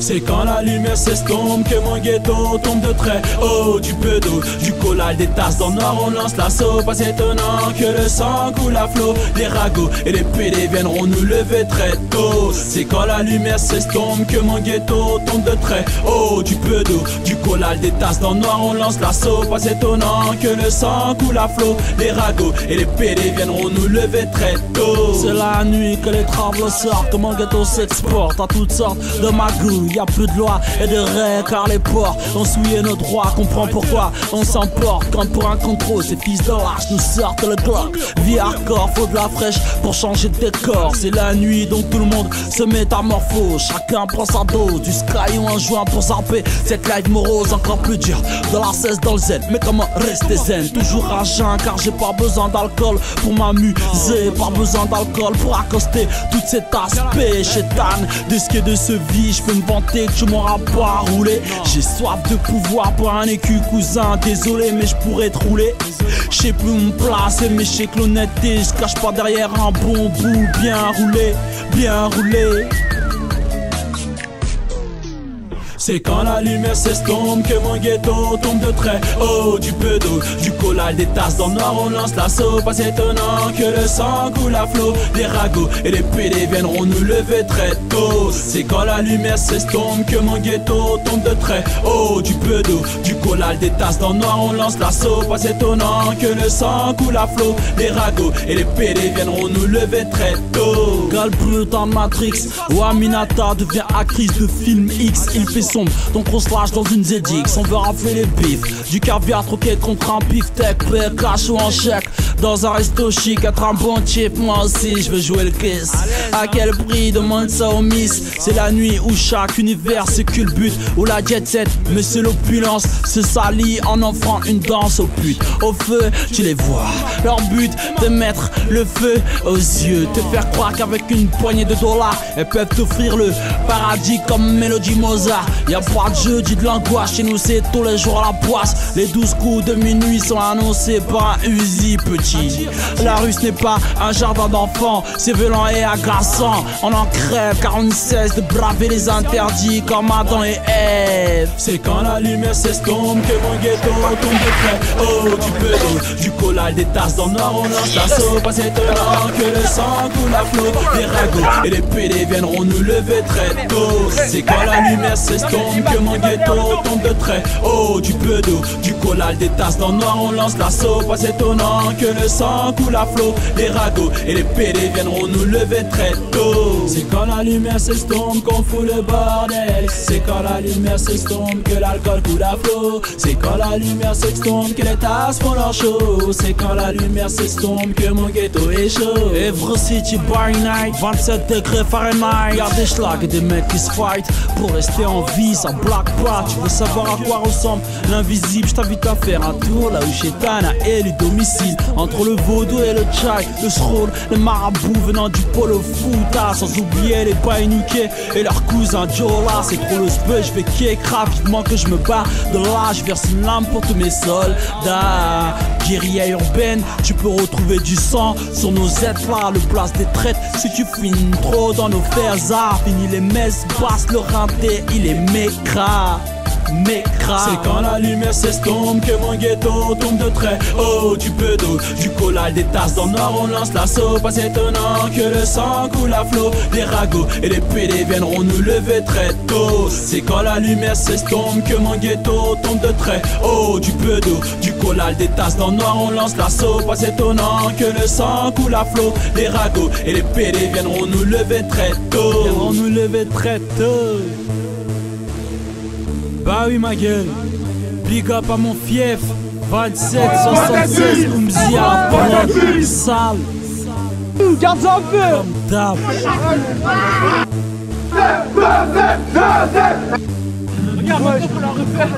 C'est quand la lumière s'estompe que mon ghetto tombe de trait Oh, du peu d'eau, du collage, des tasses dans noir, on lance l'assaut Pas étonnant que le sang coule à flot. Les ragots et les PD viendront nous lever très tôt. C'est quand la lumière s'estompe que mon ghetto tombe de trait Oh, du peu d'eau, du collage, des tasses dans noir, on lance l'assaut Pas étonnant que le sang coule à flot. Les ragots et les PD viendront nous lever très tôt. C'est la nuit que les travaux sortent, que mon ghetto s'exporte à toutes sortes de magouilles. Y a plus de loi et de règles car les ports ont souillé nos droits. Comprends pourquoi on s'emporte quand pour un contrôle ces fils de nous sortent le Glock. Vie hardcore, faut de la fraîche pour changer de décor. C'est la nuit donc tout le monde se métamorphose. Chacun prend sa dose du sky ou un joint pour zapper cette life morose encore plus dure. De la cesse dans le zen, mais comment rester zen? Toujours à jeun car j'ai pas besoin d'alcool pour m'amuser. Pas besoin d'alcool pour accoster toutes ces aspects chétane. Disque de ce vie, je peux me vanter que je m'auras pas roulé. J'ai soif de pouvoir pour un écu cousin. Désolé, mais je pourrais te rouler. Je sais plus où me placer, mais je que l'honnêteté, je cache pas derrière un bon bout. Bien roulé, bien roulé. C'est quand la lumière s'estompe que mon ghetto tombe de trait Oh, du peu d'eau, du collage, des tasses dans le noir, on lance l'assaut Pas étonnant que le sang coule à flot. Les ragots et les PD viendront nous lever très tôt. C'est quand la lumière s'estompe que mon ghetto tombe de trait Oh, du peu d'eau, du collage, des tasses dans le noir, on lance l'assaut Pas étonnant que le sang coule à flot. Les ragots et les PD viendront nous lever très tôt. Galbrut en Matrix, ou Aminata devient actrice de film X. Il fait sombre, donc on se lâche dans une ZX On veut rafler les bifs, du caviar troqué contre un beefsteak Paix, cash ou en chèque, dans un resto chic Être un bon type, moi aussi je veux jouer le kiss. À quel prix, demande ça au miss? C'est la nuit où chaque univers se culbute Où la jet set, mais c'est l'opulence. Se salit en offrant une danse aux putes. Au feu, tu les vois, leur but de mettre le feu aux yeux. Te faire croire qu'avec une poignée de dollars Elles peuvent t'offrir le paradis comme Mélodie Mozart Y'a pas de jeudi de l'angoisse, chez nous c'est tous les jours à la poisse. Les douze coups de minuit sont annoncés par un Uzi petit. La rue ce n'est pas un jardin d'enfants, c'est violent et agaçant. On en crève car on ne cesse de braver les interdits comme Adam et Ève. C'est quand la lumière s'estompe que mon ghetto tombe de près. Oh, du d'eau, du collage, des tasses dans le noir, on lance l'assaut Pas étonnant que le sang coule à flot. Les ragots et les PD viendront nous lever très tôt. C'est quand la lumière s'estompe que mon ghetto tombe de trait Oh, du peu d'eau, du collage, des tasses dans le noir, on lance l'assaut Pas étonnant que le sang coule à flot. Les ragots et les PD viendront nous lever très tôt. C'est quand la lumière s'estompe qu'on fout le bordel. C'est quand la lumière s'estompe que l'alcool coule à flot. C'est quand la lumière s'estompe que les tasses font leur show. C'est quand la lumière s'estompe que mon ghetto est chaud. Evre City by night, 27 degrés Fahrenheit. Y'a des schlags et des mecs qui se fight Pour rester en vie, ça blague Tu veux savoir à quoi ressemble l'invisible. Je t'invite à faire un tour là où Chétana est le domicile. Entre le vaudou et le chai, le sroll Les marabouts venant du polo fouta. Sans oublier les Bainuke et leurs cousins Jola. C'est trop le speu, je vais kick rapidement que je me bats de là. Je verse une lame pour tous mes soldats. Guérilla urbaine, tu peux retrouver du sang sur nos êtres là, le place des traites. Si tu finis trop dans nos fers, ah, fini les messes basses, le rinté, il est mécra. Mécra. C'est quand la lumière s'estompe que mon ghetto tombe de trait Oh, du peu d'eau, du collage, des tasses dans le noir, on lance l'assaut Pas étonnant que le sang coule à flot. Les ragots et les PD viendront nous lever très tôt. C'est quand la lumière s'estompe que mon ghetto tombe de trait Oh, du peu d'eau, du collage, des tasses dans le noir, on lance l'assaut Pas étonnant que le sang coule à flot. Les ragots et les PD viendront nous lever très tôt. On nous lever très tôt. Bah oui ma gueule, big up à mon fief 27, 76, Oumzia, sale. Garde ça un peu. Comme d'hab Regarde, moi je peux la refaire